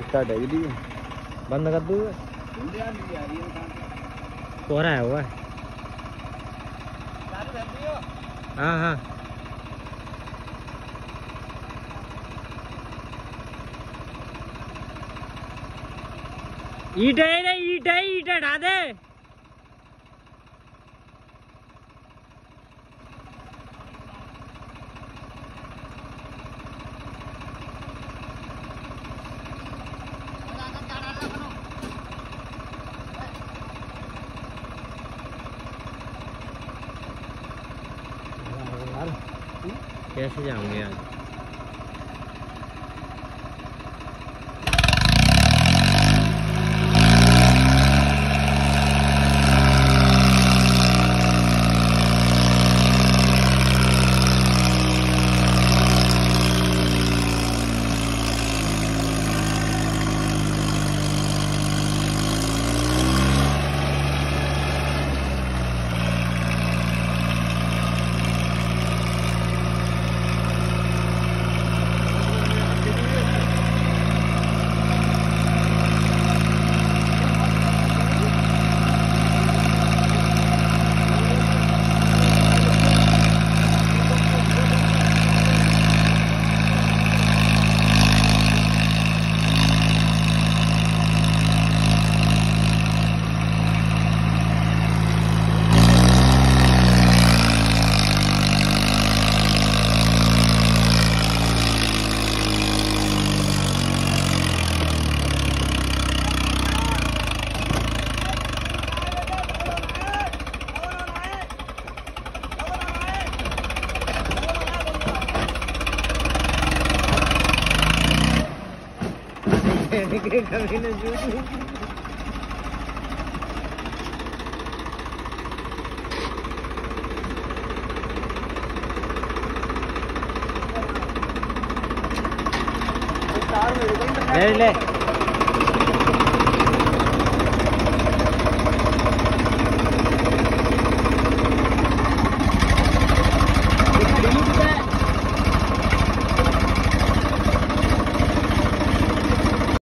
इतना डेग दी बंद कर दू। कोहरा है हुआ हाँ हाँ। ईट है ईट है, ईट दे। แก๊ส呀 कभी न ले ले।